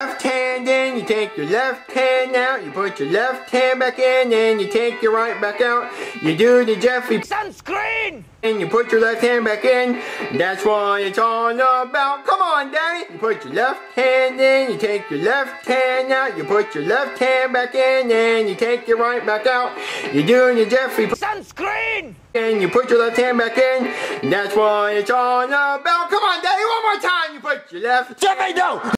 left hand in, you take your left hand out, you put your left hand back in, and you take your right back out. You do the Jeffy Sunscreen! and you put your left hand back in. That's what it's all about. Come on, Daddy. You put your left hand in, you take your left hand out, you put your left hand back in, and you take your right back out. You do the Jeffy Sunscreen! and you put your left hand back in. That's what it's all about. Come on, Daddy, one more time. You put your left Jeffy, no!